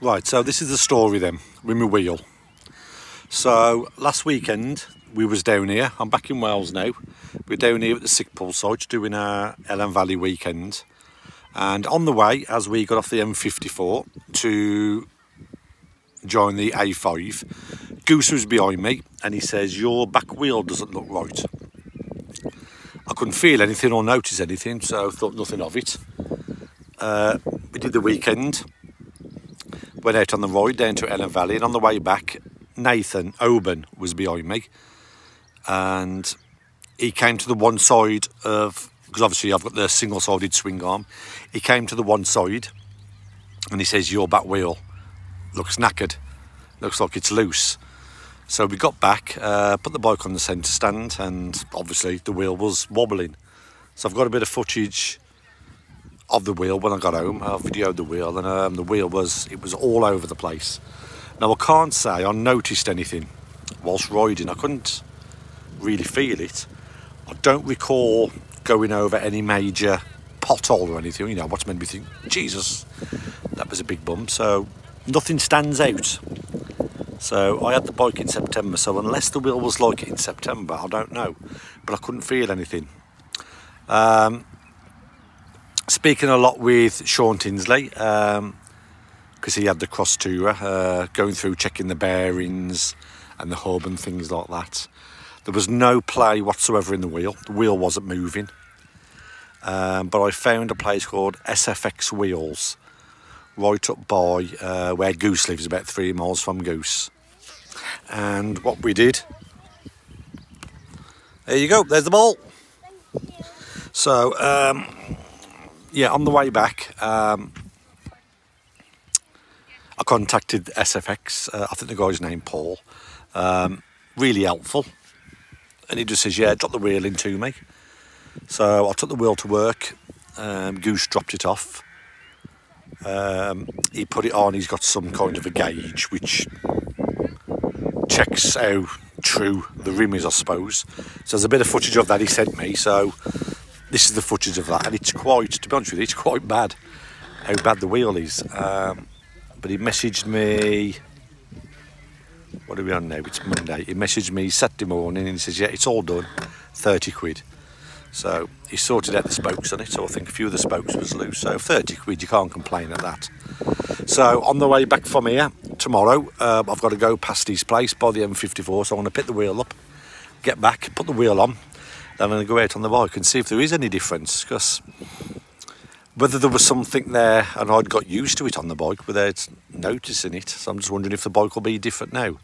Right, so this is the story then, with my wheel. So last weekend we was down here. I'm back in Wales now. We're down here at the Sickpool site doing our Elan Valley weekend. And on the way, as we got off the M54 to join the A5, Goose was behind me and he says, your back wheel doesn't look right. I couldn't feel anything or notice anything, so I thought nothing of it. Uh, we did the weekend, went out on the ride down to Elan Valley, and on the way back, Nathan Oban was behind me, and he came to the one side of because obviously I've got the single-sided swing arm. He came to the one side, and he says, "Your back wheel looks knackered, looks like it's loose." So we got back, uh, put the bike on the centre stand, and obviously the wheel was wobbling. So I've got a bit of footage of the wheel when I got home. I videoed the wheel, and um, the wheel was it was all over the place. Now I can't say I noticed anything whilst riding. I couldn't really feel it. I don't recall going over any major pothole or anything. You know what's made me think, Jesus, that was a big bump. So nothing stands out. So I had the bike in September. So unless the wheel was like it in September, I don't know. But I couldn't feel anything. Um, speaking a lot with Sean Tinsley because um, he had the Crosstourer, uh, going through checking the bearings and the hub and things like that. There was no play whatsoever in the wheel. The wheel wasn't moving. Um, but I found a place called SFX Wheels right up by uh, where Goose lives, about three miles from Goose. And what we did, there you go, there's the ball. So, um, yeah, on the way back, um, I contacted SFX. Uh, I think the guy's name Paul. Um, really helpful, and he just says, "Yeah, drop the wheel into me." So I took the wheel to work. Um, Goose dropped it off. Um, he put it on. He's got some kind of a gauge which checks how true the rim is, I suppose. So there's a bit of footage of that he sent me. So this is the footage of that, and it's quite, to be honest with you, it's quite bad how bad the wheel is. Um, but he messaged me. What are we on now? It's Monday. He messaged me Saturday morning and he says, "Yeah, it's all done, thirty quid." So he sorted out the spokes on it. So I think a few of the spokes was loose. So thirty quid, you can't complain at that. So on the way back from here tomorrow, uh, I've got to go past his place by the M54. So I'm going to pick the wheel up, get back, put the wheel on, then I'm going to go out on the bike and see if there is any difference. Because whether there was something there and I'd got used to it on the bike without noticing it. So I'm just wondering if the bike will be different now.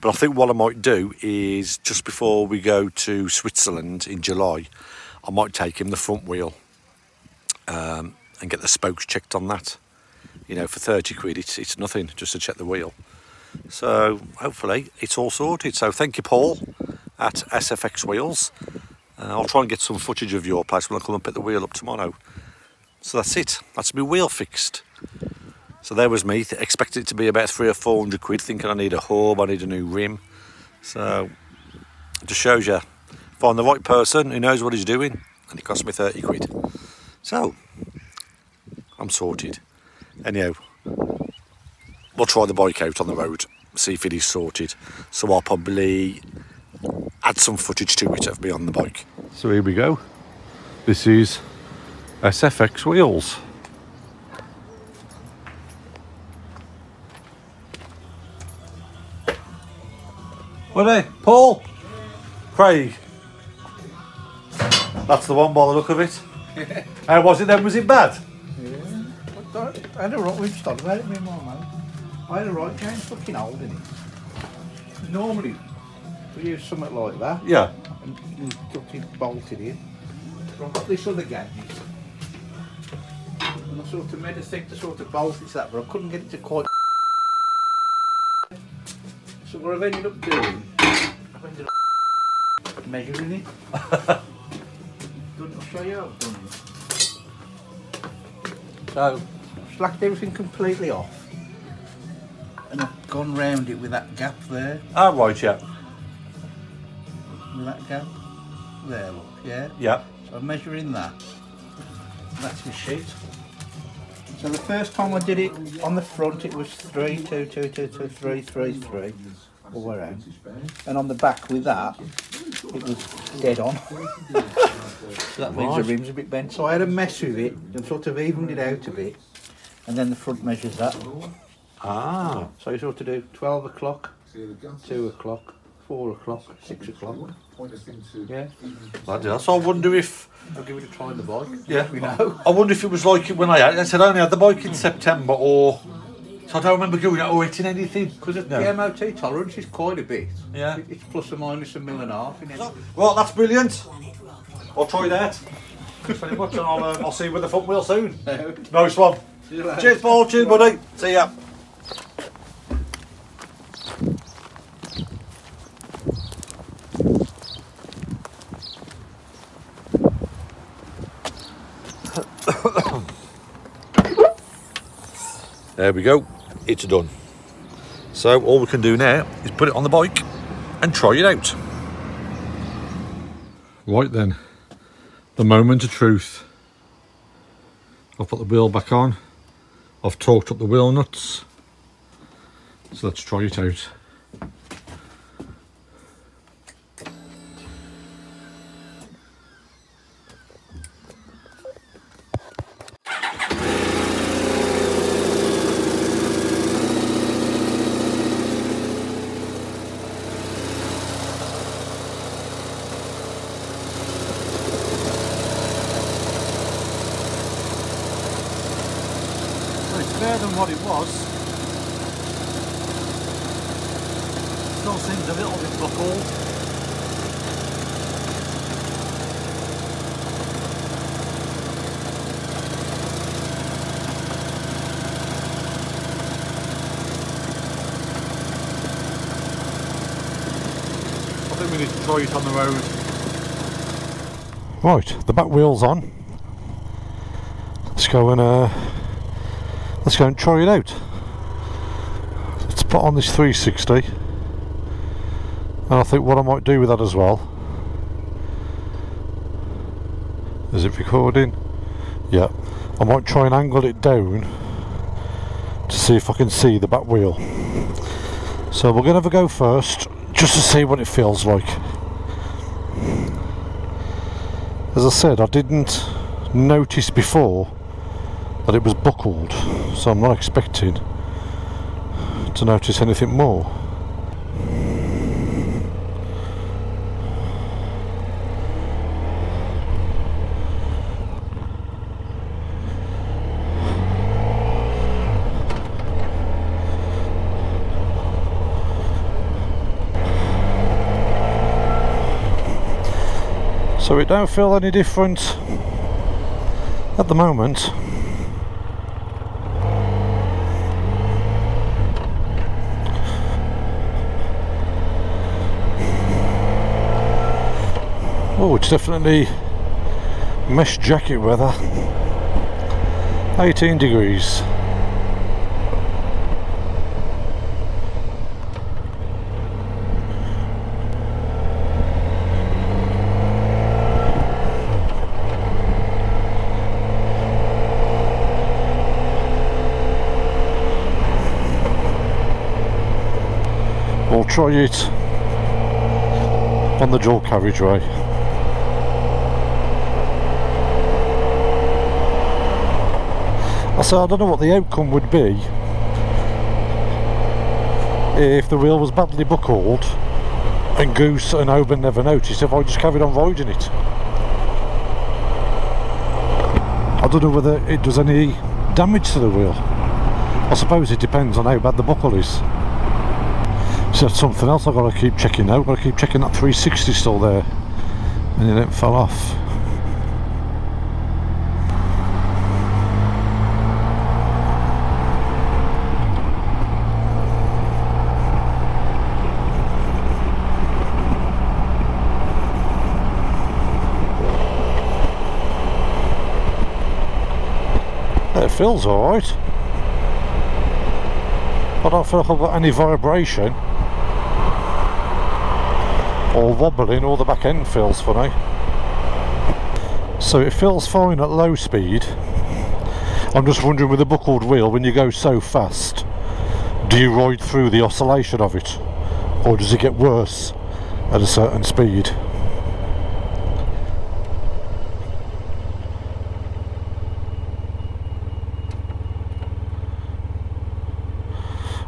But I think what I might do is just before we go to Switzerland in July, I might take him the front wheel um, and get the spokes checked on that. You know, for 30 quid, it's, it's nothing just to check the wheel. So hopefully it's all sorted. So thank you, Paul, at SFX Wheels. Uh, I'll try and get some footage of your place when I come and pick the wheel up tomorrow. So that's it. That's my wheel fixed. So there was me, expected it to be about three or four hundred quid, thinking I need a hub, I need a new rim. So it just shows you, find the right person who knows what he's doing, and it cost me 30 quid. So I'm sorted. Anyhow, we'll try the bike out on the road, see if it is sorted. So I'll probably add some footage to it of me on the bike. So here we go. This is SFX wheels. What are they? Paul? Craig? That's the one by the look of it. How was it then? Was it bad? Yeah. I had a right, we've started about it, me and my man. I had a right change fucking old in it. Normally, we use something like that. Yeah. And you fucking bolted in. I've got this other gadget. And I sort of made a think to sort of bolt it to that, but I couldn't get it to quite. So what I've ended up doing, I've ended up measuring it. Didn't I show you how I've done it? So, I've slacked everything completely off. And I've gone round it with that gap there, Ah, right, yeah. With that gap. There, look, yeah? Yeah. So I'm measuring that. That's my sheet. So the first time I did it on the front, it was three, two, two, two, two, three, three, three, all the way around. And on the back with that, it was dead on. so that means the rim's a bit bent. So I had a mess with it and sort of evened it out a bit. And then the front measures that. Ah. So you sort of do 12 o'clock, 2 o'clock, 4 o'clock, 6 o'clock. Yeah. Bloody hell. So I wonder if, I'll give it a try on the bike. yeah, We know. I wonder if it was like it when I had it. I said I only had the bike in September or, so I don't remember going out or eating anything. Because No. the MOT tolerance is quite a bit. Yeah. It's plus or minus a mil and a half in it. Well, that's brilliant. I'll try that. Thanks very much, and I'll, uh, I'll see you with the front wheel soon. Nice one. See you later. Cheers, Paul. Cheers, buddy. See ya. There we go. It's done. So all we can do now is put it on the bike and try it out. Right then, the moment of truth. I've put the wheel back on. I've torqued up the wheel nuts. So let's try it out. Better than what it was. Still seems a little bit buckled. We need to try it on the road. Right, the back wheel's on. Let's go and uh, let's go and try it out. Let's put on this 360 and I think what I might do with that as well is it recording? Yeah I might try and angle it down to see if I can see the back wheel so we're to have a go first just to see what it feels like as I said I didn't notice before that it was buckled, so I'm not expecting to notice anything more. So it don't feel any different at the moment. Oh, it's definitely mesh jacket weather. 18 degrees. We'll try it on the dual carriageway. I said I don't know what the outcome would be if the wheel was badly buckled and Goose and Oban never noticed if I just carried on riding it. I don't know whether it does any damage to the wheel. I suppose it depends on how bad the buckle is. So that's something else I've got to keep checking out. I've got to keep checking that 360 still there and it didn't fell off. It feels alright. I don't feel like I've got any vibration or wobbling or the back end feels funny. So it feels fine at low speed I'm just wondering with a buckled wheel, when you go so fast, do you ride through the oscillation of it? Or does it get worse at a certain speed?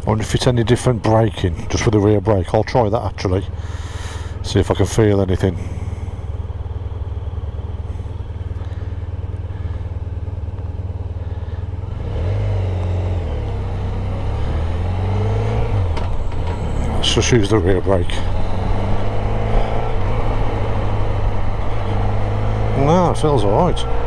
I wonder if it's any different braking, just with the rear brake. I'll try that actually. See if I can feel anything. Let's just use the rear brake. No, it feels alright.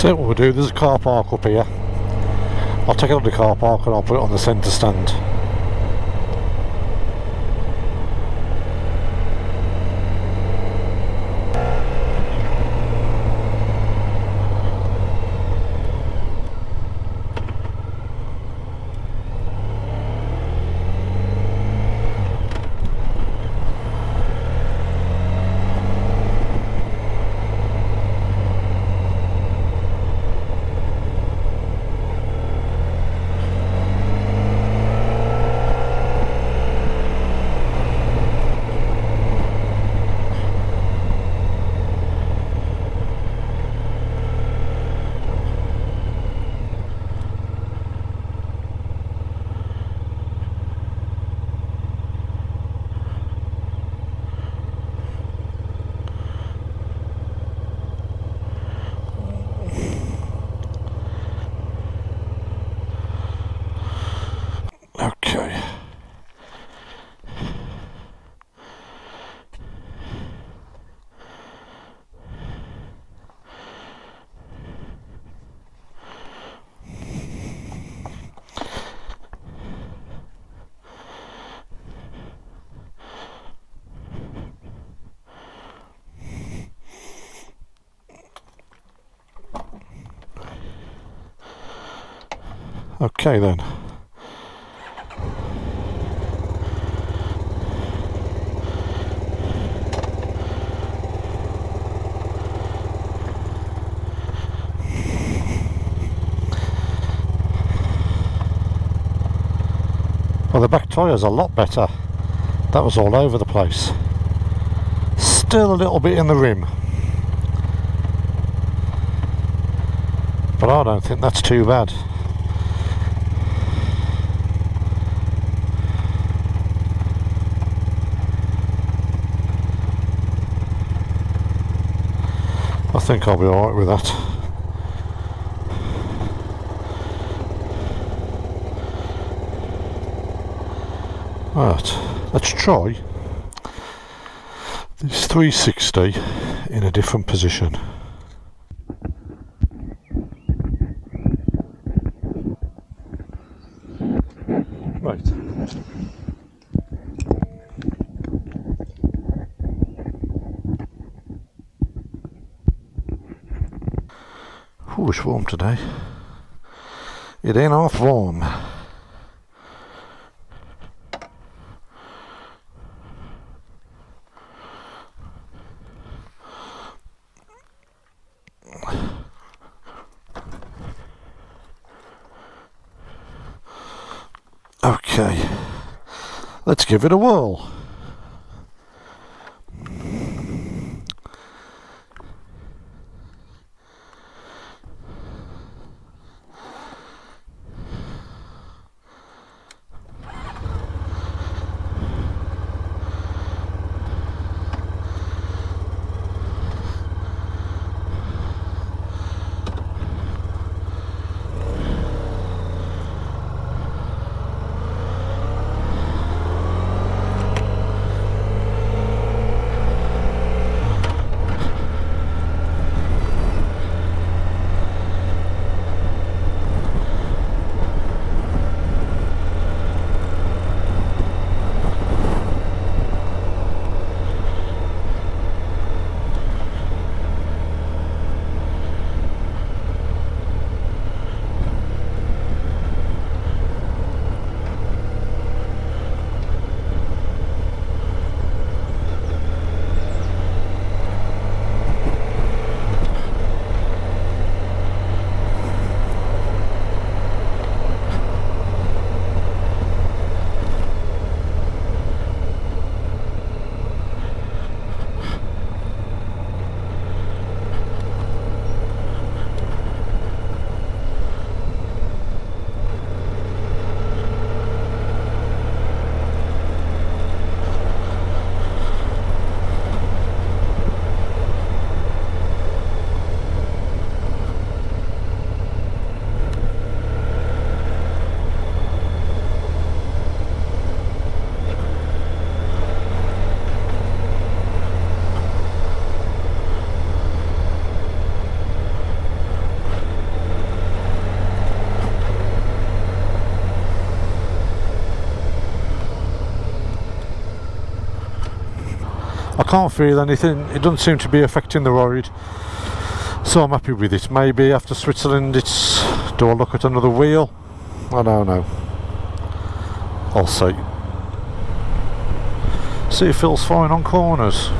Tell you what we'll do, there's a car park up here. I'll take it on the car park and I'll put it on the centre stand. Okay. Okay then. Well, the back tyre's a lot better. That was all over the place. Still a little bit in the rim. But I don't think that's too bad. Think I'll be alright with that. Right, let's try this 360 in a different position. Warm today. It ain't half warm. Okay, let's give it a whirl. Can't feel anything. It doesn't seem to be affecting the ride. So I'm happy with it. Maybe after Switzerland it's... Do I look at another wheel? I don't know. I'll see. See it feels fine on corners.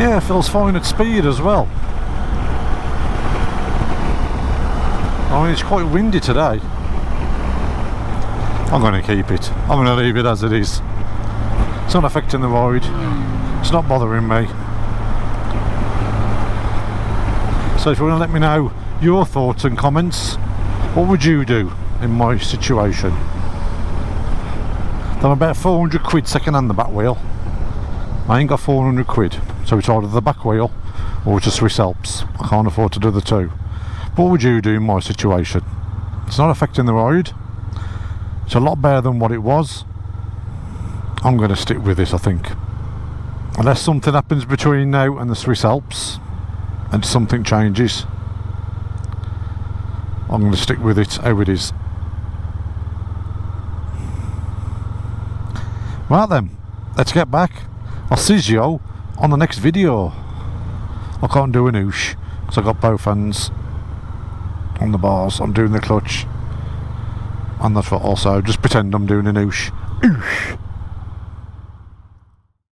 Yeah, feels fine at speed as well. I mean, it's quite windy today. I'm going to keep it. I'm going to leave it as it is. It's not affecting the ride. It's not bothering me. So if you want to let me know your thoughts and comments, what would you do in my situation? I'm about 400 quid second hand the back wheel. I ain't got 400 quid. So it's either the back wheel or a Swiss Alps. I can't afford to do the two. What would you do in my situation? It's not affecting the ride. It's a lot better than what it was. I'm going to stick with this, I think. Unless something happens between now and the Swiss Alps and something changes, I'm going to stick with it how it is. Right then, let's get back. I'll see you on the next video. I can't do an oosh because I got both hands on the bars. I'm doing the clutch and that's what also just pretend I'm doing an oosh. Oosh.